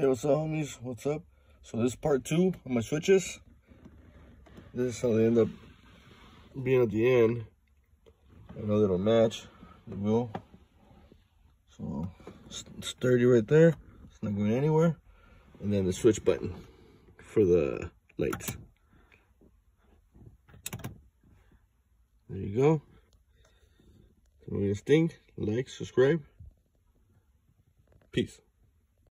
Hey, what's up, homies? What's up? So this part two of my switches. This is how they end up being at the end. I know they don't match. They will. So sturdy right there. It's not going anywhere. And then the switch button for the lights. There you go. So you think, like, subscribe. Peace.